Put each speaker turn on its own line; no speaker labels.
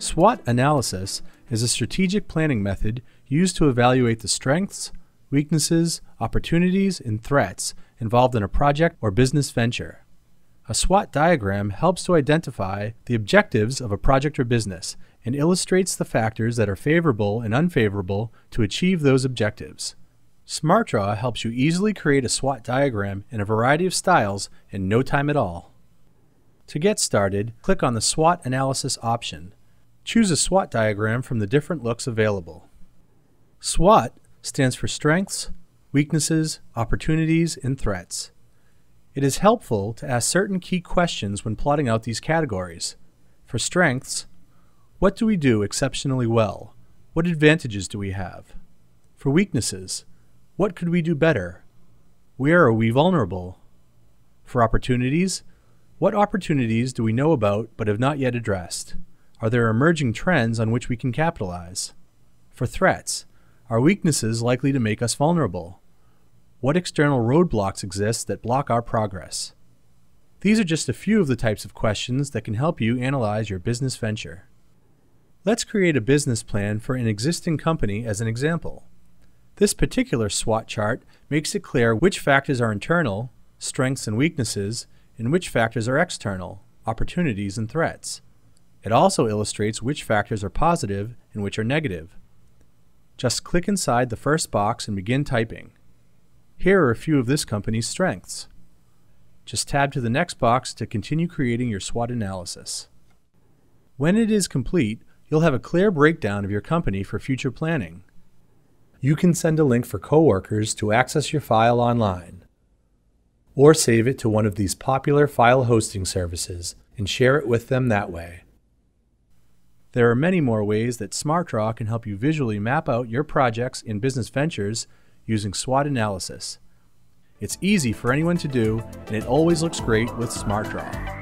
SWOT analysis is a strategic planning method used to evaluate the strengths, weaknesses, opportunities, and threats involved in a project or business venture. A SWOT diagram helps to identify the objectives of a project or business and illustrates the factors that are favorable and unfavorable to achieve those objectives. SmartDraw helps you easily create a SWOT diagram in a variety of styles in no time at all. To get started, click on the SWOT analysis option. Choose a SWOT diagram from the different looks available. SWOT stands for strengths, weaknesses, opportunities, and threats. It is helpful to ask certain key questions when plotting out these categories. For strengths, what do we do exceptionally well? What advantages do we have? For weaknesses, what could we do better? Where are we vulnerable? For opportunities, what opportunities do we know about but have not yet addressed? Are there emerging trends on which we can capitalize? For threats, are weaknesses likely to make us vulnerable? What external roadblocks exist that block our progress? These are just a few of the types of questions that can help you analyze your business venture. Let's create a business plan for an existing company as an example. This particular SWOT chart makes it clear which factors are internal, strengths and weaknesses, and which factors are external, opportunities and threats. It also illustrates which factors are positive and which are negative. Just click inside the first box and begin typing. Here are a few of this company's strengths. Just tab to the next box to continue creating your SWOT analysis. When it is complete, you'll have a clear breakdown of your company for future planning. You can send a link for coworkers to access your file online, or save it to one of these popular file hosting services and share it with them that way. There are many more ways that SmartDraw can help you visually map out your projects and business ventures using SWOT analysis. It's easy for anyone to do, and it always looks great with SmartDraw.